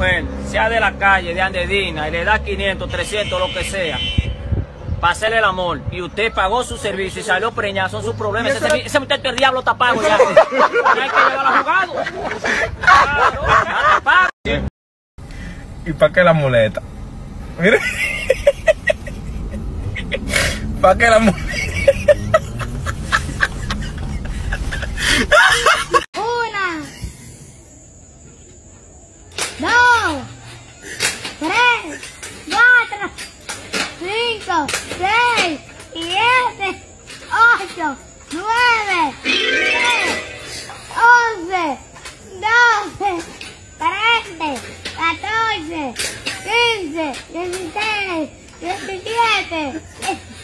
mujer, sea de la calle, de Andedina, y le da 500, 300, lo que sea, para hacerle el amor, y usted pagó su servicio y salió preñado, son sus problemas. Ese, ese, ese muchacho el diablo está pago ya. No hay que llevarlo a jugado. Claro, ya está pago. ¿Y para qué la muleta? Mire. ¿Para qué la muleta? 8, 9, 10, 11, 12, 13, 14, 15, 16, 17,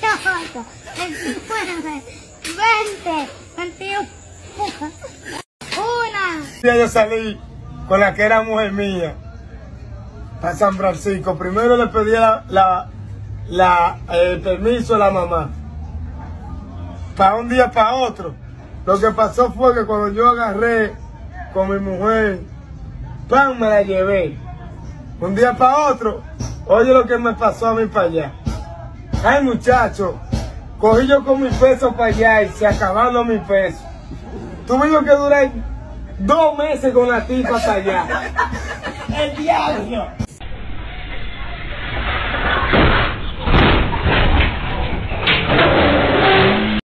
18, 19, 20, 21. Una. Yo salí con la que era mujer mía a San Francisco. Primero le pedí la, la, la, el permiso a la mamá. Para un día para otro. Lo que pasó fue que cuando yo agarré con mi mujer, pan me la llevé. Un día para otro, oye lo que me pasó a mí para allá. Ay muchacho, cogí yo con mi peso para allá y se acabaron mis pesos. Tuve yo que durar dos meses con la tipa hasta allá. El diablo.